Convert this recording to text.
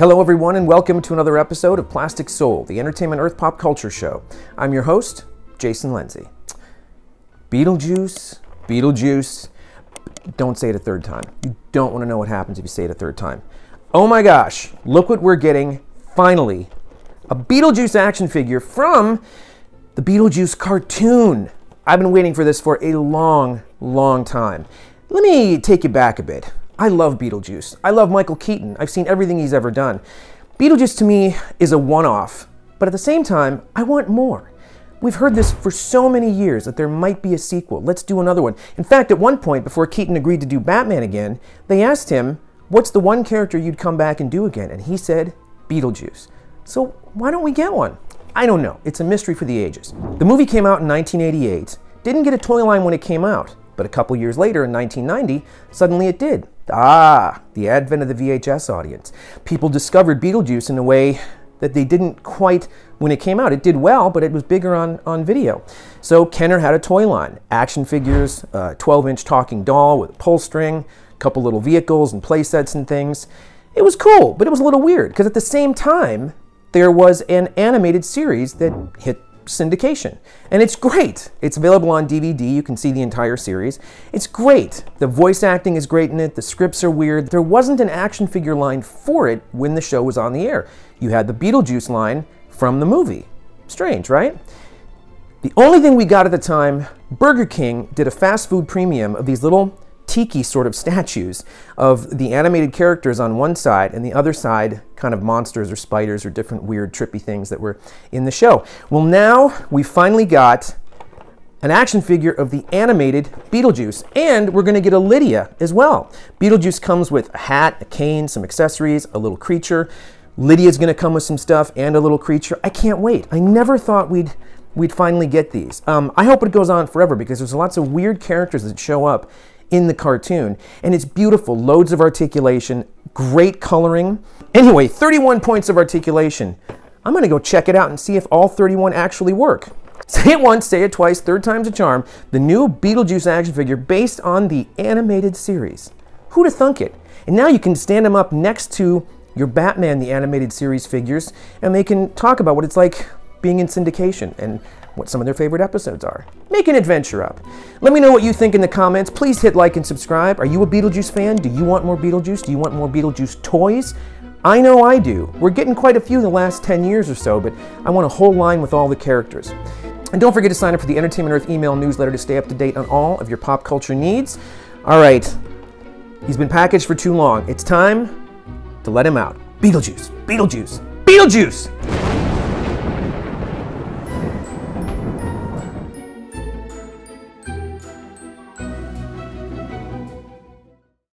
Hello, everyone, and welcome to another episode of Plastic Soul, the Entertainment Earth Pop Culture Show. I'm your host, Jason Lenzi. Beetlejuice, Beetlejuice. Don't say it a third time. You don't want to know what happens if you say it a third time. Oh my gosh, look what we're getting finally a Beetlejuice action figure from the Beetlejuice cartoon. I've been waiting for this for a long, long time. Let me take you back a bit. I love Beetlejuice. I love Michael Keaton. I've seen everything he's ever done. Beetlejuice to me is a one off, but at the same time, I want more. We've heard this for so many years that there might be a sequel. Let's do another one. In fact, at one point, before Keaton agreed to do Batman again, they asked him, What's the one character you'd come back and do again? And he said, Beetlejuice. So why don't we get one? I don't know. It's a mystery for the ages. The movie came out in 1988, didn't get a toy line when it came out, but a couple years later in 1990, suddenly it did. Ah, the advent of the VHS audience. People discovered Beetlejuice in a way that they didn't quite when it came out. It did well, but it was bigger on, on video. So Kenner had a toy line, action figures, a 12-inch talking doll with a pull string, a couple little vehicles and play sets and things. It was cool, but it was a little weird because at the same time, there was an animated series that hit syndication. And it's great. It's available on DVD. You can see the entire series. It's great. The voice acting is great in it. The scripts are weird. There wasn't an action figure line for it when the show was on the air. You had the Beetlejuice line from the movie. Strange, right? The only thing we got at the time, Burger King did a fast food premium of these little tiki sort of statues of the animated characters on one side and the other side kind of monsters or spiders or different weird trippy things that were in the show. Well, now we finally got an action figure of the animated Beetlejuice, and we're going to get a Lydia as well. Beetlejuice comes with a hat, a cane, some accessories, a little creature. Lydia's going to come with some stuff and a little creature. I can't wait. I never thought we'd we'd finally get these. Um, I hope it goes on forever because there's lots of weird characters that show up in the cartoon. And it's beautiful, loads of articulation, great coloring. Anyway, 31 points of articulation. I'm gonna go check it out and see if all 31 actually work. Say it once, say it twice, third time's a charm. The new Beetlejuice action figure based on the animated series. Who'd thunk it? And now you can stand them up next to your Batman the animated series figures and they can talk about what it's like being in syndication and what some of their favorite episodes are. Make an adventure up. Let me know what you think in the comments. Please hit like and subscribe. Are you a Beetlejuice fan? Do you want more Beetlejuice? Do you want more Beetlejuice toys? I know I do. We're getting quite a few in the last 10 years or so, but I want a whole line with all the characters. And don't forget to sign up for the Entertainment Earth email newsletter to stay up to date on all of your pop culture needs. All right, he's been packaged for too long. It's time to let him out. Beetlejuice, Beetlejuice, Beetlejuice!